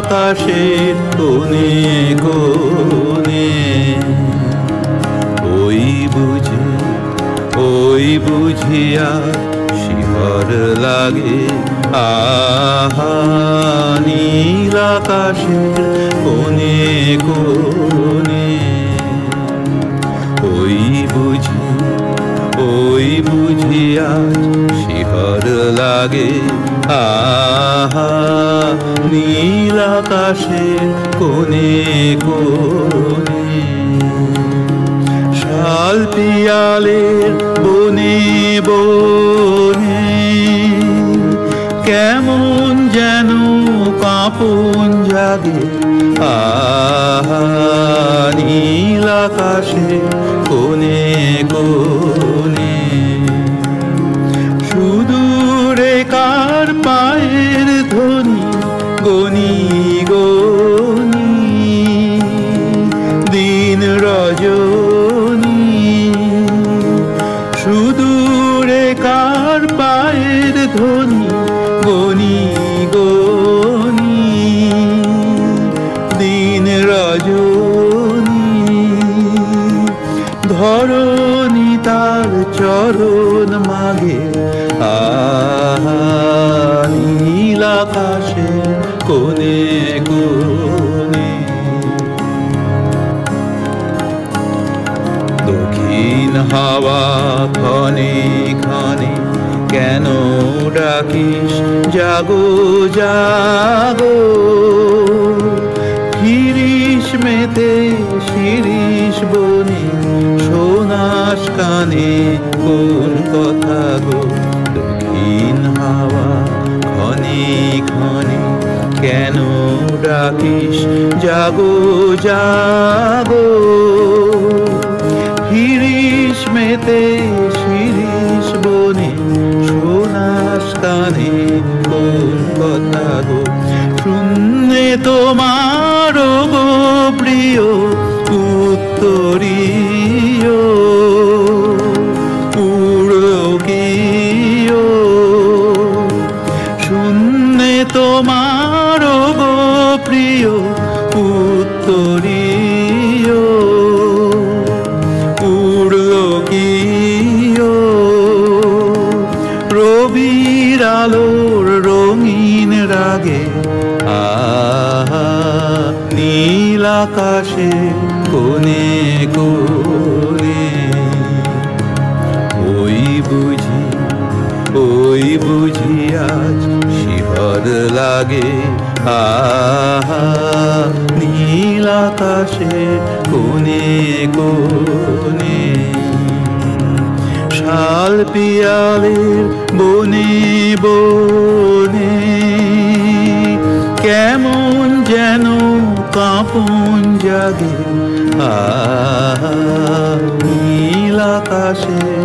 আকাশের কোনে কোনে ওই বুঝি, ওই বুঝিয়া শিহর লাগে। আহা, নীল আকাশের কোনে ওই বুঝি বুঝিয়া শিহর লাগে। আহা, নীল আকাশের কোনে কোনে শাল পিয়ালের বনে বনে, কেমন যেন কাঁপন জাগে। আহা, নীল আকাশে কোনে কোনে ধ্বনি গনি গনি, দিন রজনী। ধরণী তার চরণ মাগে আকাশে কোনে কোনে দক্ষিণ হাওয়া ক্ষণে ডাকিস জাগো জাগো, ফিরিস মেতে শিরিস বনে সোনাস কানে কোন কথা গো? দক্ষিণ হাওয়া ক্ষণে ক্ষণে কেন ডাকিস? জাগো জাগো হিরিস মেতে তোমার গো প্রিয় উত্তরীয় উড়লকীয় রবির আলোর রঙিন রাগে, আহা, নীল আকাশে কোনে কোনে ওই বুঝি ওই বুঝি আজ শিহর লাগে। আহা, নীল আকাশে কোনে কোনে শাল পিয়ালের বনে বনে। কেমন যেন কাঁপন জাগে। আহা, নীল আকাশে